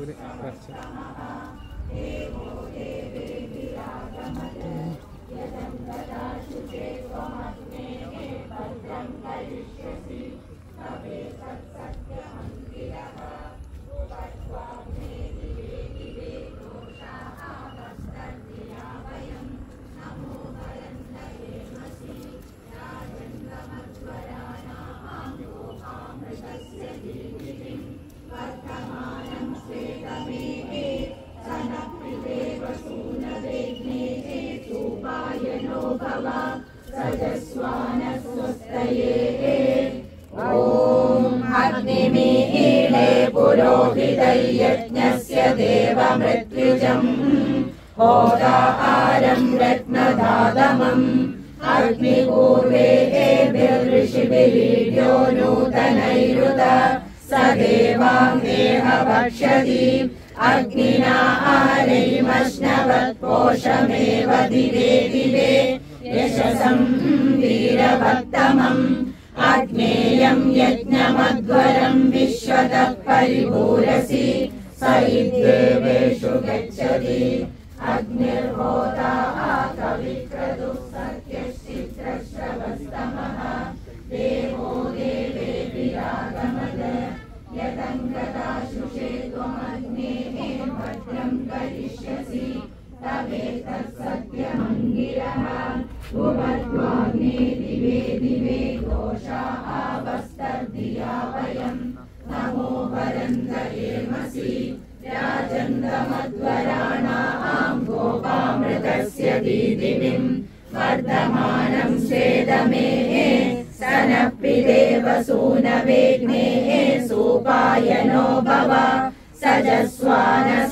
with it. अग्निमीळे पुरोहितयज्ञस्य देवमृत्युजम्। होदाहारम् रत्नदातमम्। अग्निपूर्वे ऋषिभिरीड्यो नूतनैरुत स देवाङ्गेह अग्निना आरैमश्नवत्पोषमेव दिवे दिवे। यशसम् वीरभक्तमम् अग्नेयम् यज्ञमध्वरम् विश्वतः परिपूरसि। स देवेषु गच्छति। अग्निर्होता कविक्रतुः दोषाः वस्तर्धिया वयम् नमो वरन्दयेमसि राजन्दमध्वराणाम् गोपामृतस्य दीदिमिम् वर्धमानम् स्वेदमेः स नः पिदेव सूनवेग्नेः सूपायनो भव। सजस्वानः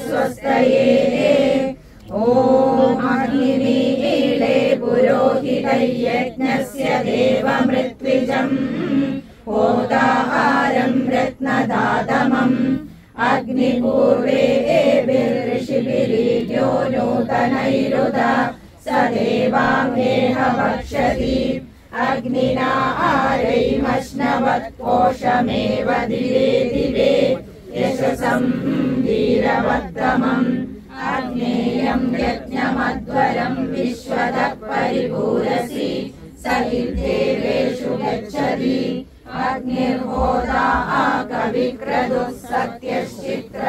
ॐ अग्निमीळे पुरोहितयज्ञस्य देवमृत्विजम् होदाहारम् रत्नदातमम् अग्निपूर्वे ऋषिभिरीड्यो नूतनैरुद स देवाङ्गेह भक्षति अग्निना आरैमश्नवत्कोशमेव दिवे दिवे यशसम् वीरवत्तमम् अग्नेयम् यज्ञमध्वरम् विश्वतः परिपूरसि। स देवेषु गच्छति। अग्निर्होदा कविक्रतुः सत्यश्चित्रश्रवस्तमः।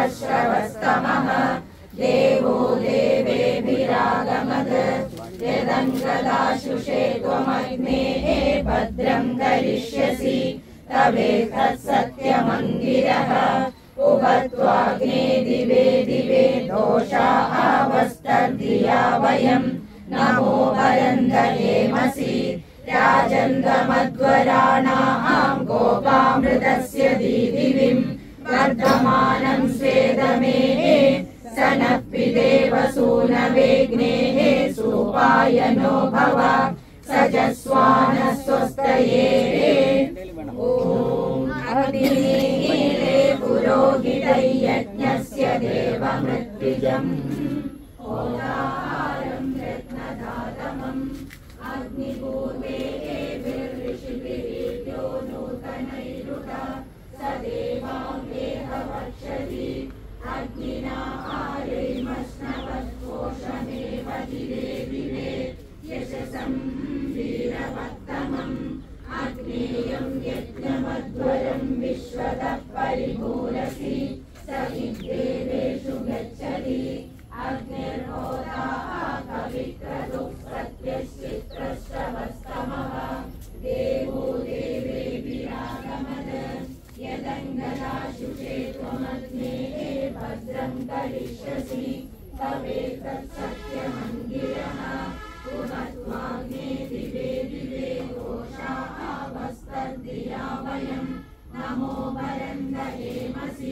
देवो देवेभिरागमद। यदङ्गदाशुषे त्वमग्नेः भद्रम् करिष्यसि तवेतत् सत्यमङ्गिरः उभत्वाग्ने दिवे दिवे दोषाः वस्तर्धिया वयम्। नमो वरन्दयेमसि राजन्दमध्वराणाम् गोपामृतस्य दीदिविम्। वर्धमानम् स्वेदमेः स नः पिदेव सूनवेग्नेः सूपायनो भव। सजस्वानः स्वस्तये देवमृत्युजम् देवो देवे विरागमद यदङ्गदाशुषे त्वमग्नेः भद्रम् करिष्यसि तवेतत् सत्यमङ्गिरः पुनत्वाग्ने दिवे दिवे दोषाः वस्तर्धिया वयम् नमो राजन्दमध्वराणाम्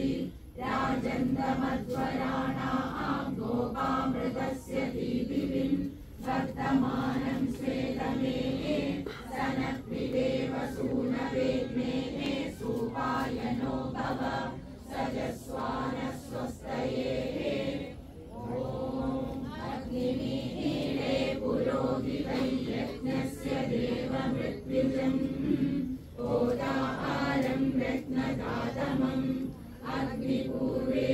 अग्निपूर्वे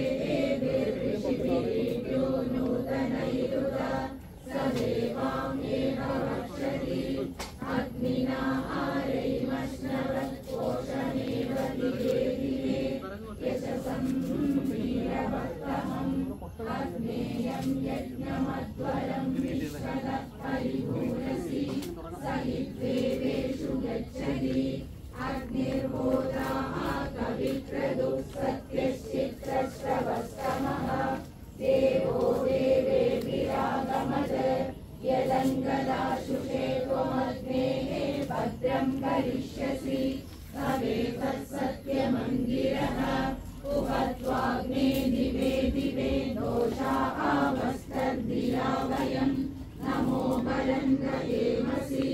नमो बलन्दयेमसि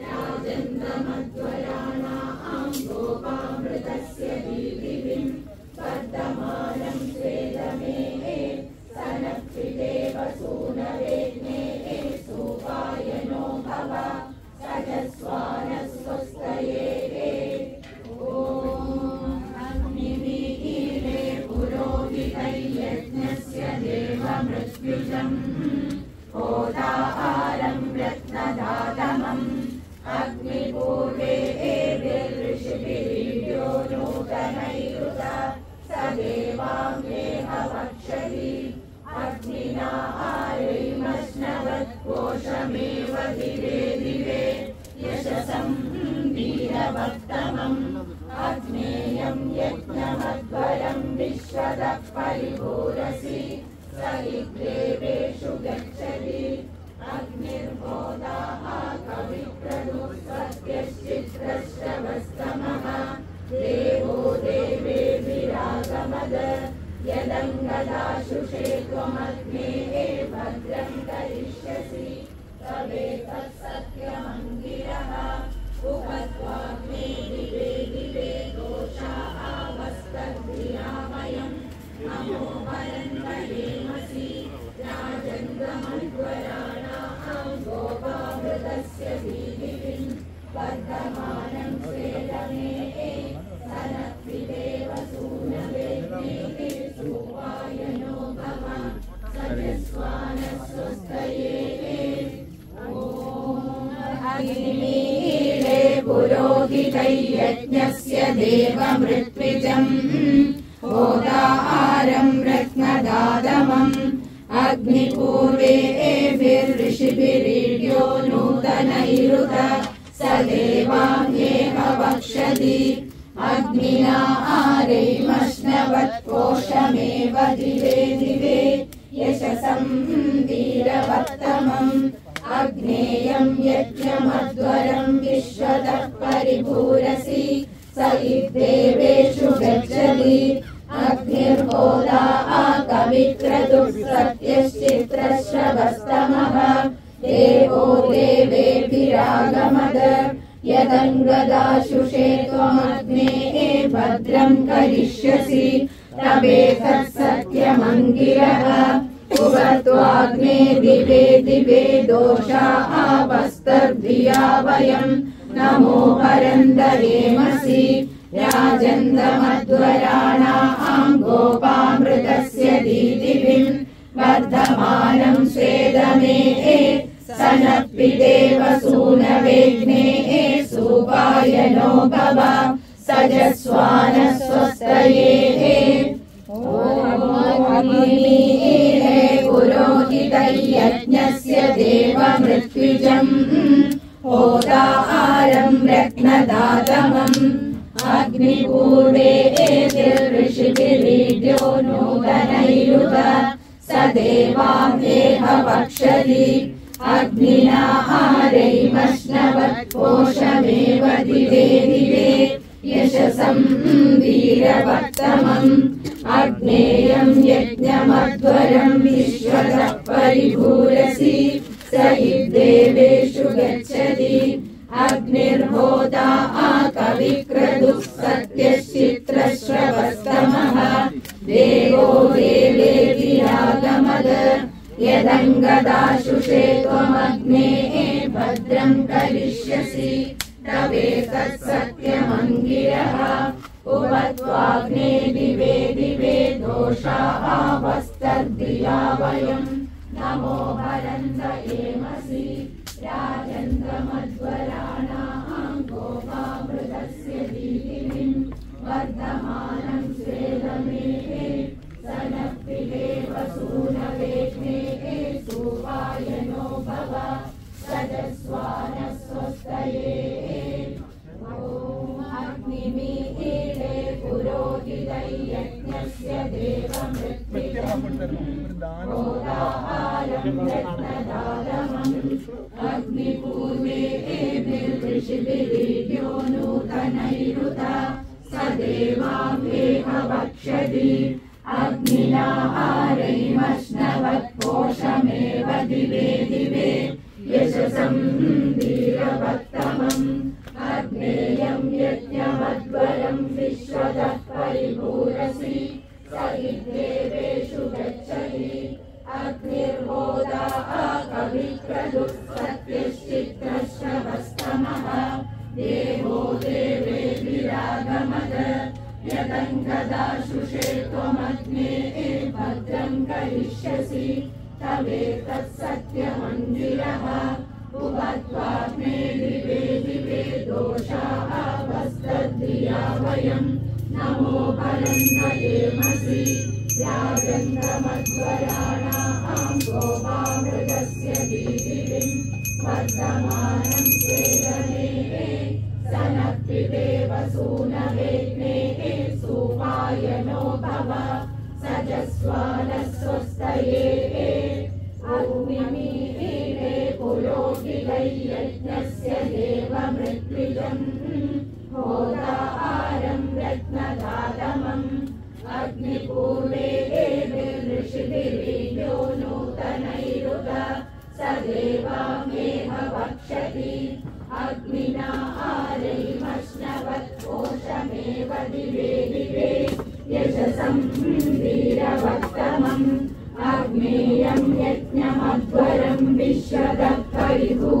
राजन्द्रमध्वराणाम् गोपामृतस्य दीदिविम् वर्धमानम् स्वेदमेः सनक्षिदेव सूनवेग्नेः सोपायनो भव सजस्वानः स्वस्तयेः ॐ पुरोहितैर्यज्ञस्य देवमृत्युजम् होताहारम् रत्नदातमम्। अग्निपूर्वे ऋषिभिरीड्यो नूतनैरुत। स देवाङ्गेह वक्षति अग्निना आरैमश्नवत्कोशमेव दिवे दिवे। यशसम् वीरवत्तमम् अग्नेयम् यज्ञमध्वरम् विश्वतः परिभूरसि स हि अग्निमीले पुरोहितैर्यज्ञस्य देवमृत्विजम् होदाहारम् रत्नदादमम्। अग्निपूर्वे ऋषिभिरीड्यो नूतनैरुत स देवाङ्गेह वक्षति। अग्निना आरैमश्नवत्कोशमेव दिवे दिवे यशसम् वीरवत्तमम् अग्नेयम् यज्ञमध्वरम् विश्वतः परिभूरसि। स देवेषु गच्छति अग्निर्होदा कविक्रतुः सत्यश्चित्रश्रवस्तमः देवो देवेभिरागमद यदङ्गदाशुषे त्वमग्नेः भद्रम् करिष्यसि तवेतत्सत्यमङ्गिरः उभत्वाग्ने दिवे दिवे दोषा आवस्तर्धिया वयम्। नमो हरन्दयेमसि राजन्दमध्वराणाम् गोपामृतस्य दीदिविम् वर्धमानम् स्वेदमेः सनत्पिदेव सूनवेग्नेः सुपायनो भव सजस्वानः स्वस्तयेः ीले पुरोहितैर्यज्ञस्य देवमृत्युजम्। होदाहारम् रत्नदातमम्। अग्निपूर्वे ऋषिभिरीड्यो नूतनैरुत स देवाङ्गेह वक्षति अग्निना आरैमश्नवत्कोशमेव दिवे दिवे। यशसम् वीरवत्तमम् अग्नेयम् यज्ञमध्वरम् विश्वतः परिभूरसि हि देवेषु गच्छति। अग्निर्होदा कविक्रदुः सत्यश्चित्रश्रवस्तमः देवो देवेभिरागमद यदङ्गदाशुषे त्वमग्नेः भद्रम् करिष्यसि। तवेतत्सत्यमङ्गिरः उपत्वाग्ने दिवे दिवे दोषा वयं। नमो हरं दयेमसि राजन्द्रमध्वराना गोमामृतस्य भीतिं वर्धमानं सदपि देवसूनवेः शोपायनो भव। सजस्वा सूनवेग्नेः अग्निपूर्वेभिर्ऋषिभिरीड्यो नूतनैरुता स देवाभ्येह वक्ष्यति अग्निना आरैमश्नवत्पोषमेव दिवे दिवे यशसं वीरवत्तमम् अग्नेयं यज्ञमद्वरं विश्वतः परिभूरसि सत्यमन्दिरः उभत्वाग्ने दिवे दिवे दोषाः वस्तद्रिया वयम् नमो बलन्दयेमसि त्यागन्तमध्वराणाम् गोपामृगस्य दीदिविम् वर्धमानं सेवने सनप्पिदेव सूनवेग्नेः सुपायनो भव सजस्वानः स्वस्तये अग्निमीरे पुरोहितैर्यज्ञस्य देवमृत्विजम् होदारं रत्नदातमम् अग्निपूर्वे ऋषिभिरीड्यो नूतनैरुत। स अग्निना आरैमश्नवत्कोशमेव दिवे दिवे। यशसं वीरवत्तमम् आग्नेयं यज्ञमध्वरं विश्वतः परिभूयसि